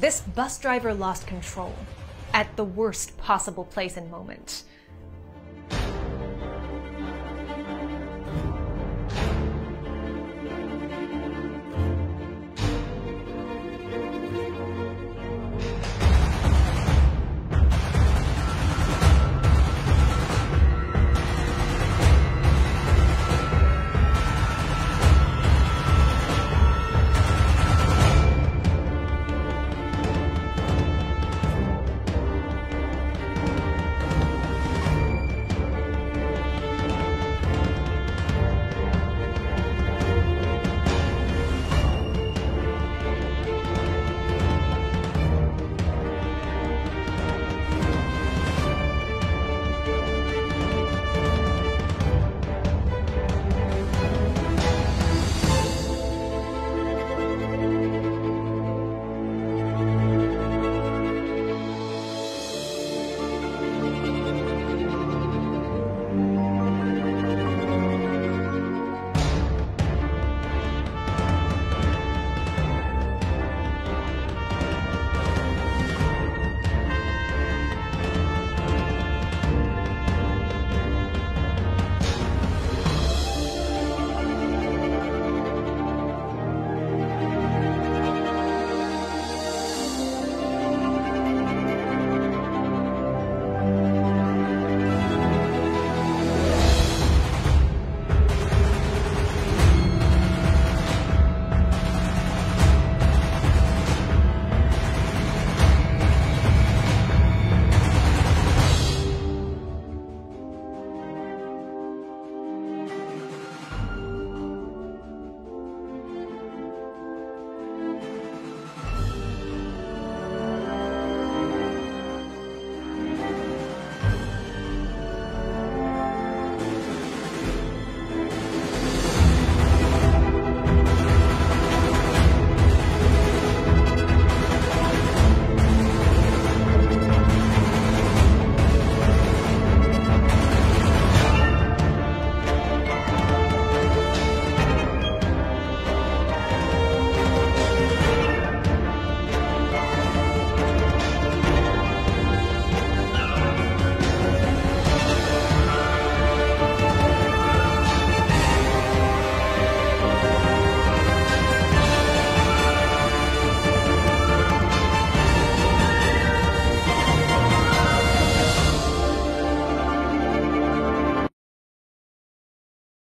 This bus driver lost control at the worst possible place and moment.